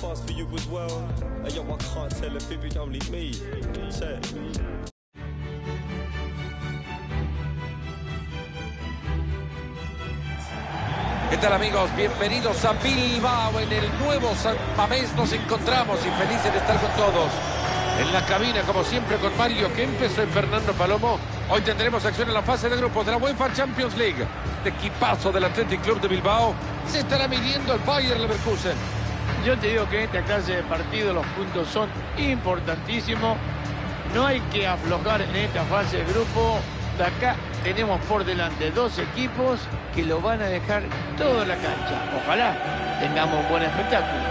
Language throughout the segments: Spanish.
fast for you as well. Hey, yo, I can't tell if it be only me. Check. ¿Qué tal amigos? Bienvenidos a Bilbao en el nuevo San Mamés. Nos encontramos y felices de estar con todos. En la cabina, como siempre, con Mario Kempes, soy Fernando Palomo. Hoy tendremos acción en la fase de grupos de la UEFA Champions League. De equipazo del Athletic Club de Bilbao se estará midiendo el Bayern Leverkusen. Yo te digo que en esta clase de partido los puntos son importantísimos. No hay que aflojar en esta fase de grupo. De acá tenemos por delante dos equipos que lo van a dejar toda la cancha. Ojalá tengamos un buen espectáculo.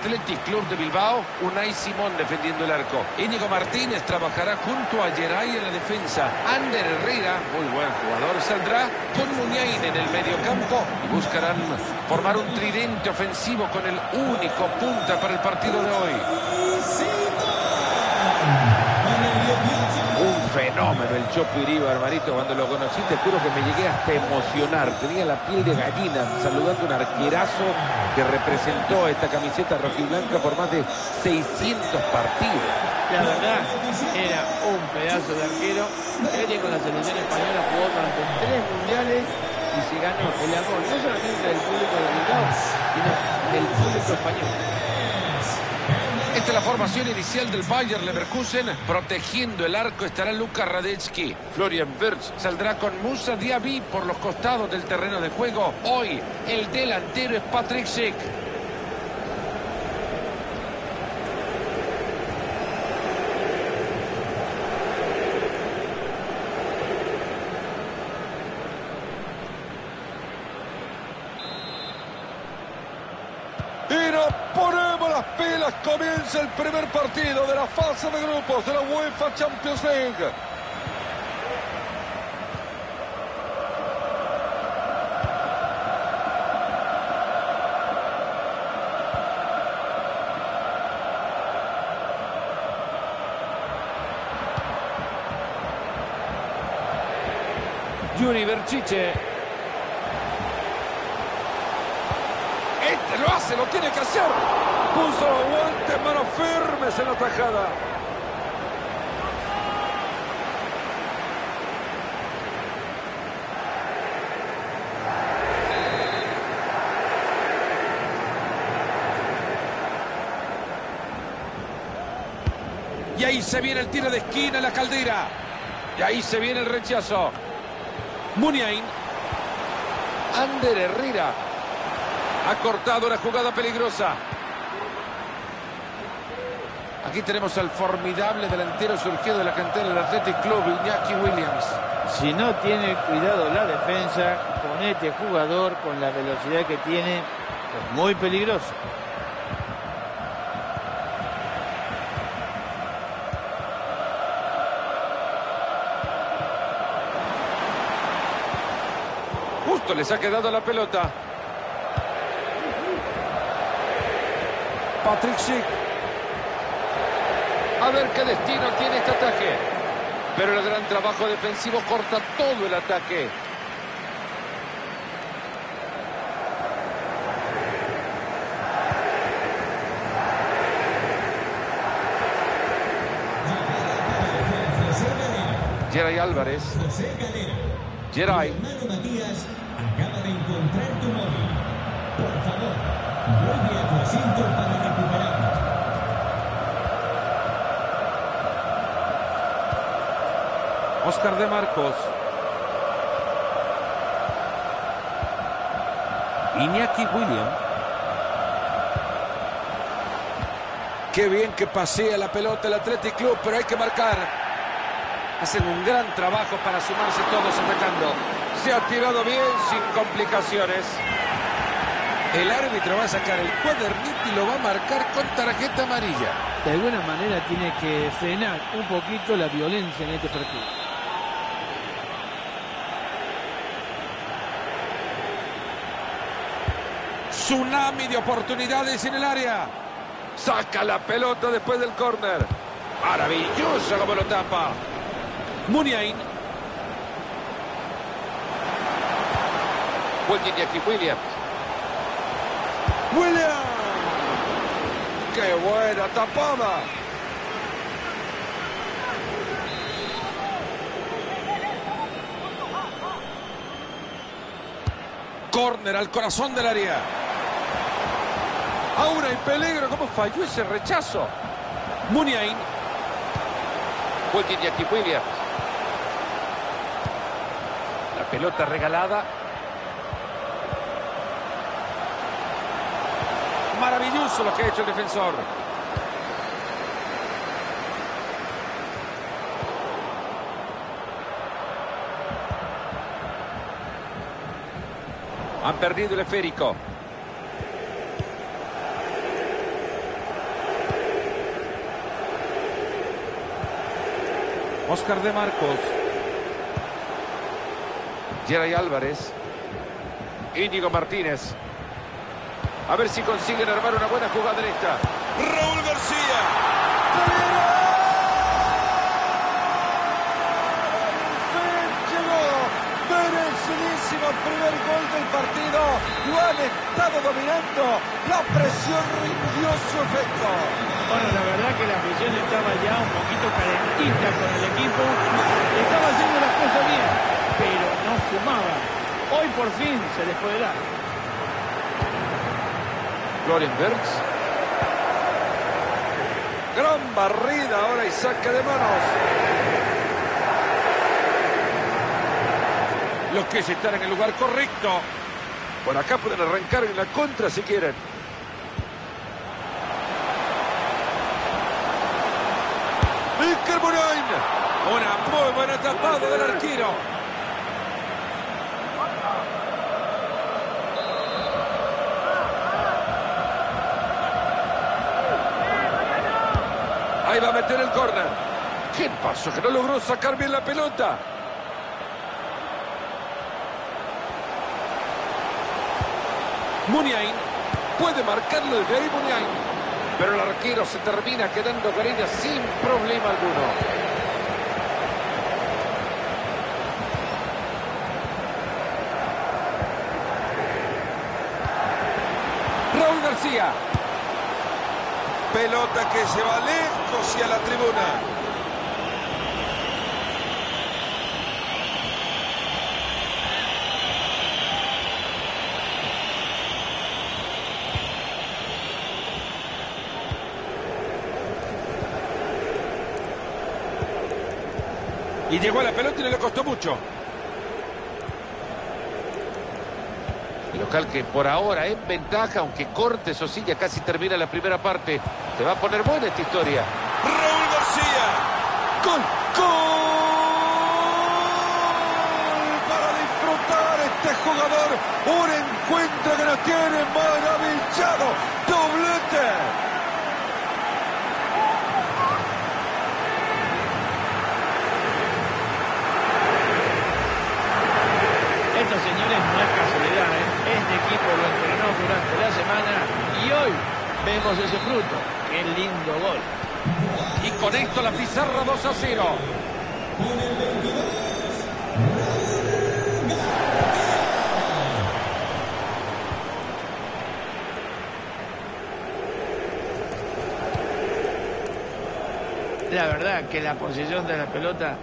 Athletic Club de Bilbao. Unai Simón defendiendo el arco. Íñigo Martínez trabajará junto a Geray en la defensa. Ander Herrera, muy buen jugador, saldrá con Muñain en el medio campo y buscarán formar un tridente ofensivo con el único punta para el partido de hoy. Fenómeno el Chopo Iribar, Marito. Cuando lo conocí, te juro que me llegué hasta emocionar. Tenía la piel de gallina saludando un arquerazo que representó esta camiseta rojiblanca por más de 600 partidos. La verdad, era un pedazo de arquero. Él con la selección española jugó durante tres mundiales y se ganó el amor no solamente del público Bilbao, sino del público español. La formación inicial del Bayer Leverkusen. Protegiendo el arco estará Luka Radecki. Florian Wirtz saldrá con Musa Diaby por los costados del terreno de juego. Hoy el delantero es Patrick Schick. Y nos ponemos las pilas. Comienza el primer partido de la fase de grupos de la UEFA Champions League. Yuri Berchiche. Este lo hace, lo tiene que hacer. Puso guantes, manos firmes en la tajada. Y ahí se viene el tiro de esquina en la caldera. Y ahí se viene el rechazo. Muniain. Ander Herrera. Ha cortado una jugada peligrosa. Aquí tenemos al formidable delantero surgido de la cantera del Athletic Club, Iñaki Williams. Si no tiene cuidado la defensa con este jugador, con la velocidad que tiene, es muy peligroso. Justo les ha quedado la pelota. Patrick Schick. A ver qué destino tiene este ataque. Pero el gran trabajo defensivo corta todo el ataque. Geray Álvarez. Geray. Matías acaba de encontrar tu móvil. Por favor, vuelve a tu asiento para recuperarlo. Oscar de Marcos. Iñaki William. Qué bien que pasea la pelota el Athletic Club, pero hay que marcar. Hacen un gran trabajo para sumarse todos atacando. Se ha tirado bien sin complicaciones. El árbitro va a sacar el cuadernito y lo va a marcar con tarjeta amarilla. De alguna manera tiene que frenar un poquito la violencia en este partido. Tsunami de oportunidades en el área. Saca la pelota después del córner. Maravilloso como lo tapa. Muniain. Williams. William. ¡Qué buena tapada! Córner al corazón del área. Ahora hay peligro. ¿Cómo falló ese rechazo? Muniain. Joaquín Jackie Williams. La pelota regalada. Maravilloso lo que ha hecho el defensor. Han perdido el esférico. Oscar de Marcos. Geray Álvarez. Íñigo Martínez. A ver si consiguen armar una buena jugada en esta. Raúl García. Primer gol del partido. Lo han estado dominando. La presión rindió su efecto. Bueno, la verdad que la afición estaba ya un poquito calentita con el equipo. Estaba haciendo las cosas bien, pero no sumaba. Hoy por fin se les puede dar. Florian Bergs. Gran barrida ahora y saque de manos. Los que se están en el lugar correcto. Por acá pueden arrancar en la contra si quieren. Muniain. Una muy buena tapada del arquero. Ahí va a meter el córner. ¿Qué pasó? Que no logró sacar bien la pelota. Muniain. Puede marcarlo desde ahí Muniain. Pero el arquero se termina quedando con sin problema alguno. Raúl García. Pelota que se va lejos y a la tribuna. Y llegó a la pelota y no le costó mucho. El local que por ahora en ventaja, aunque corte Sosilla casi termina la primera parte. Se va a poner buena esta historia. Raúl García. ¡Gol! ¡Gol! Para disfrutar este jugador. Un encuentro que nos tiene maravillado. ¡Doblete! Esto, señores, no es casualidad. ¿eh? Este equipo lo entrenó durante la semana y hoy ese fruto. ¡Qué lindo gol! Y con esto la pizarra 2 a 0. La verdad que la posición de la pelota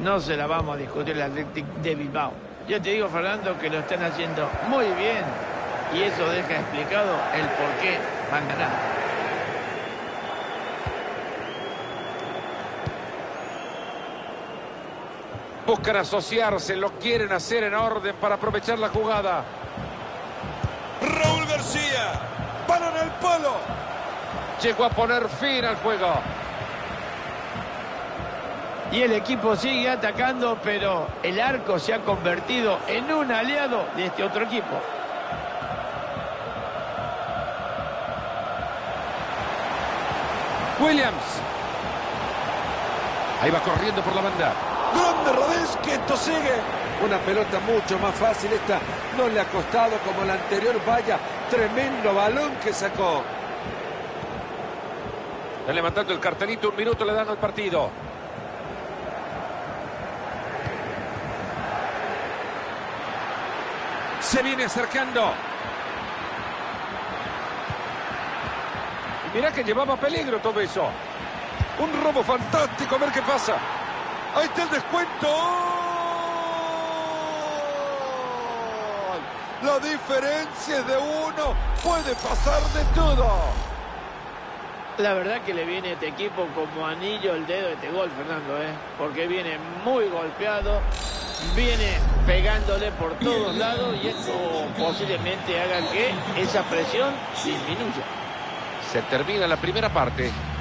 no se la vamos a discutir el Athletic de Bilbao. Yo te digo, Fernando, que lo están haciendo muy bien y eso deja explicado el por qué van ganando. Buscan asociarse, lo quieren hacer en orden para aprovechar la jugada. Raúl García. Para en el palo. Llegó a poner fin al juego. Y el equipo sigue atacando, pero el arco se ha convertido en un aliado de este otro equipo. Williams. Ahí va corriendo por la banda. Grande Rodés, que esto sigue. Una pelota mucho más fácil. Esta no le ha costado como la anterior. Vaya, tremendo balón que sacó. Está levantando el cartelito. Un minuto le dan al partido. Se viene acercando. Mirá que llevaba peligro todo eso. Un robo fantástico, a ver qué pasa. Ahí está el descuento. La diferencia es de uno. Puede pasar de todo. La verdad que le viene este equipo como anillo el dedo de este gol, Fernando, ¿eh? porque viene muy golpeado, viene pegándole por todos lados y esto posiblemente haga que esa presión disminuya. Se termina la primera parte.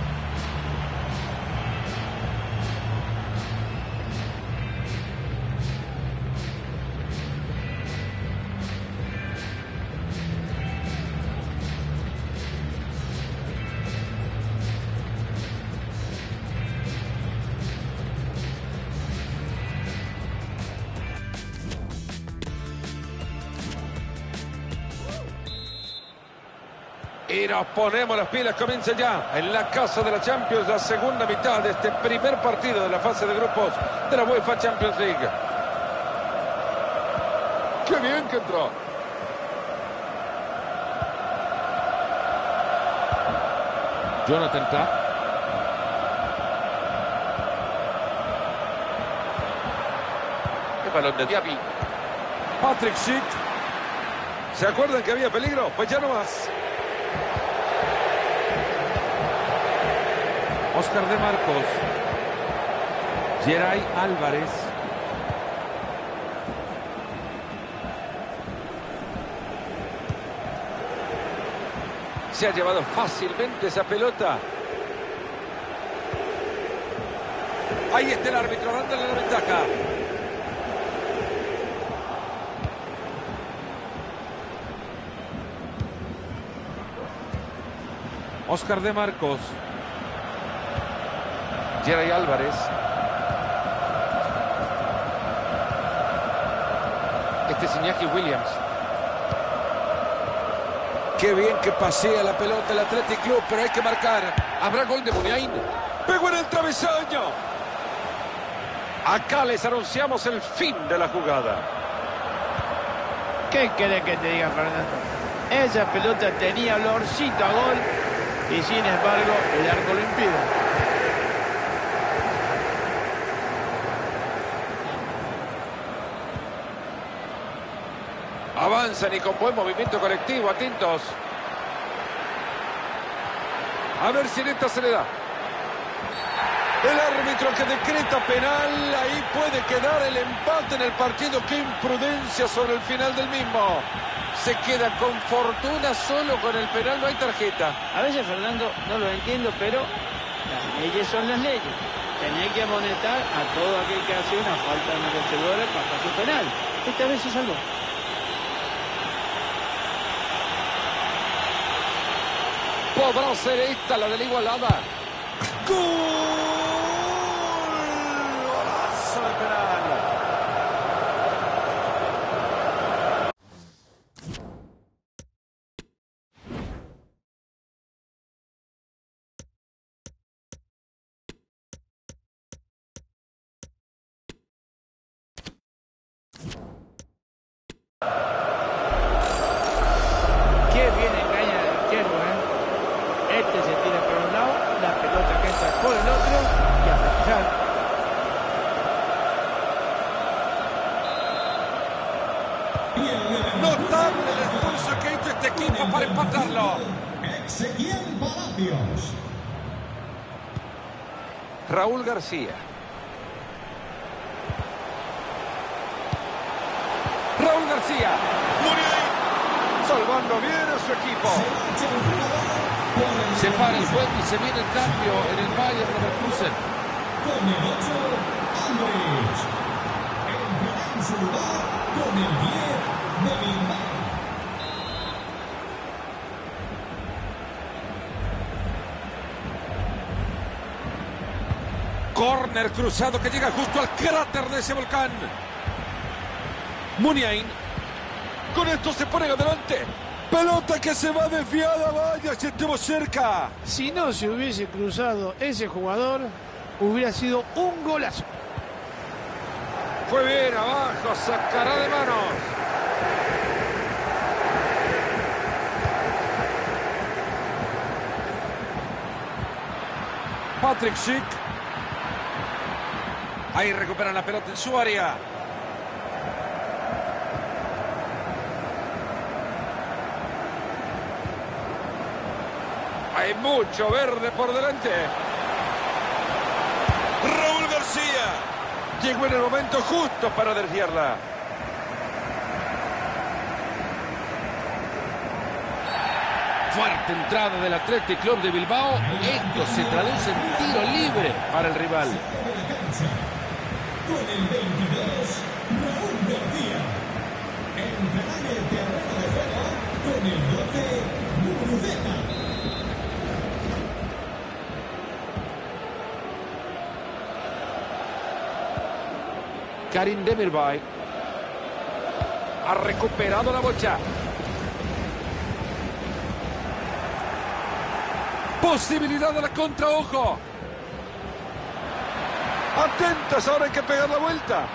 Nos ponemos las pilas, comienza ya en la casa de la Champions, la segunda mitad de este primer partido de la fase de grupos de la UEFA Champions League. ¡Qué bien que entró! Jonathan Tah. El balón de Diaby. Patrick Schick. ¿Se acuerdan que había peligro? Pues ya no más. Oscar de Marcos. Geray Álvarez. Se ha llevado fácilmente esa pelota. Ahí está el árbitro dándole la ventaja. Oscar de Marcos. Geray Álvarez. Este es Iñaki Williams. Qué bien que pasea la pelota el Athletic Club, pero hay que marcar. Habrá gol de Muniain. Pegó en el travesaño. Acá les anunciamos el fin de la jugada. ¿Qué querés que te diga, Fernando? Esa pelota tenía olorcito a gol y sin embargo el arco lo impide. Avanzan y con buen movimiento colectivo, atentos. A ver si en esta se le da. El árbitro que decreta penal, ahí puede quedar el empate en el partido. Qué imprudencia sobre el final del mismo. Se queda con fortuna solo con el penal, no hay tarjeta. A veces, Fernando, no lo entiendo, pero las leyes son las leyes. Tenés que amonestar a todo aquel que hace una falta merecedora para su penal. Esta vez se salvó. Esta la de la igualada. ¡Gol! Esfuerzo que hizo este equipo para empatarlo. Ezequiel Palacios. Raúl García. Raúl García. Salvando bien a su equipo. Se para el juego y se viene el cambio en el Bayern Leverkusen. con el 8, Andrés. En su lugar con el 10 Corner cruzado que llega justo al cráter de ese volcán. Muniain. Con esto se pone adelante. Pelota que se va desviada, vaya, si estuvo cerca. Si no se hubiese cruzado ese jugador, hubiera sido un golazo. Fue bien abajo, sacará de manos. Patrick Schick. Ahí recuperan la pelota en su área. Hay mucho verde por delante. Raúl García. Llegó en el momento justo para desviarla. Fuerte entrada del Athletic Club de Bilbao. Esto se traduce en tiro libre para el rival. Con el 22, Raúl García. En el terreno de juego con el 12, Muruceta. Karim Demirbay. Ha recuperado la bocha. Posibilidad de la contra, ojo. Atentas, ahora hay que pegar la vuelta.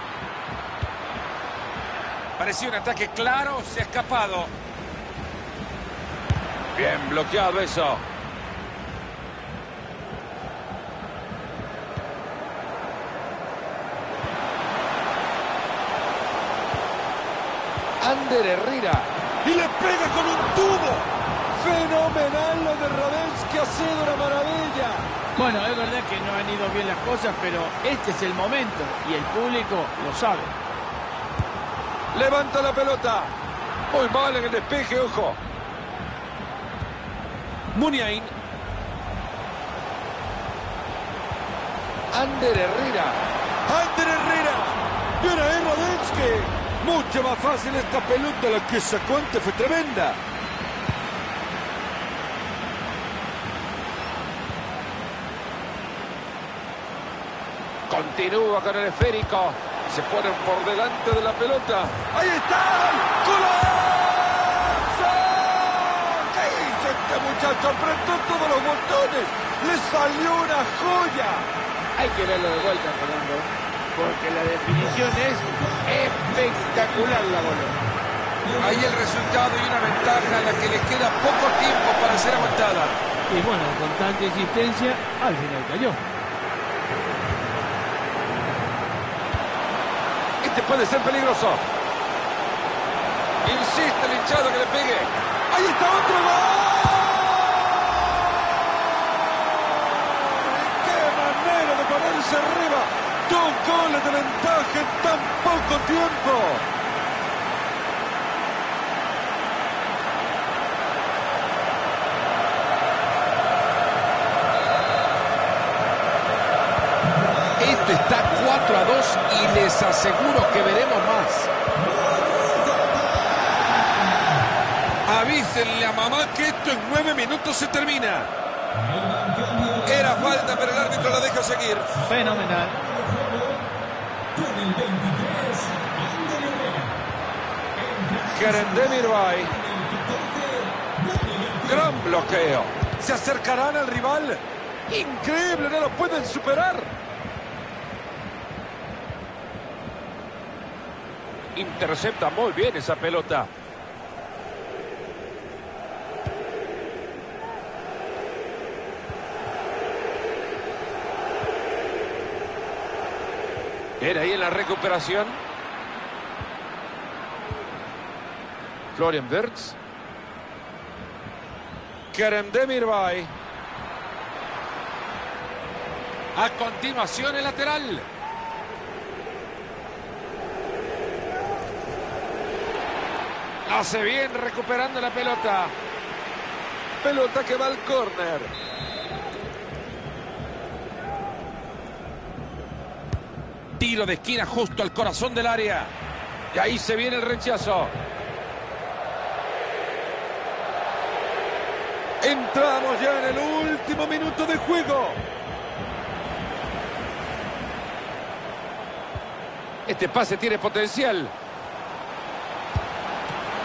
Parecía un ataque claro, se ha escapado. Bien bloqueado eso. Ander Herrera. Y le pega con un tubo. Fenomenal lo de Radensky, ha sido una maravilla. Bueno, es verdad que no han ido bien las cosas, pero este es el momento y el público lo sabe. Levanta la pelota. Muy mal en el despeje, ojo. Muniain. Ander Herrera. Ander Herrera. Y ahora es. Mucho más fácil esta pelota, la que sacó antes fue tremenda. Continúa con el esférico. Se ponen por delante de la pelota. ¡Ahí está! ¡Golazo! ¿Qué hizo este muchacho? Apretó todos los botones. Le salió una joya. Hay que verlo de vuelta, Fernando, porque la definición es espectacular la bola. Ahí el resultado y una ventaja a la que le queda poco tiempo para ser aguantada. Y bueno, con tanta insistencia, al final cayó. Puede ser peligroso. Insiste el hinchado que le pegue. Ahí está otro gol. ¡Qué manera de ponerse arriba! Dos goles de ventaja en tan poco tiempo. Esto está 4 a 2 y les aseguro que veremos más. Avísenle a mamá que esto en nueve minutos se termina. Era falta, pero el árbitro la deja seguir. Fenomenal. Con el 23, Ander Herrera. Kerem Demirbay. Gran bloqueo. ¿Se acercarán al rival? Increíble, no lo pueden superar. Intercepta muy bien esa pelota. Era ahí en la recuperación. Florian Wirtz. Kerem Demirbay. A continuación el lateral. Hace bien recuperando la pelota. Pelota que va al córner. Tiro de esquina justo al corazón del área. Y ahí se viene el rechazo. Entramos ya en el último minuto de juego. Este pase tiene potencial.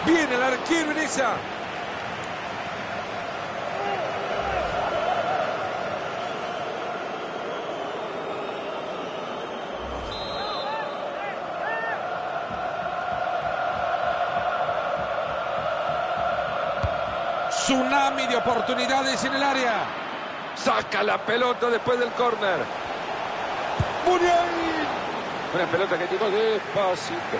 Viene el arquero en. Tsunami de oportunidades en el área. Saca la pelota después del córner. Muniain. Una pelota que tiró despacito.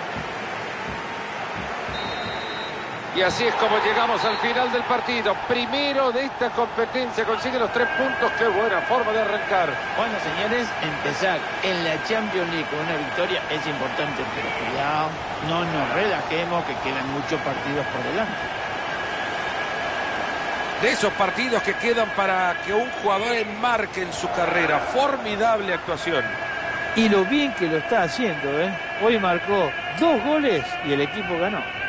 Y así es como llegamos al final del partido. Primero de esta competencia consigue los tres puntos. Qué buena forma de arrancar. Bueno, señores, empezar en la Champions League con una victoria es importante, pero cuidado, no nos relajemos que quedan muchos partidos por delante. De esos partidos que quedan para que un jugador enmarque en su carrera. Formidable actuación. Y lo bien que lo está haciendo, ¿eh? Hoy marcó dos goles y el equipo ganó.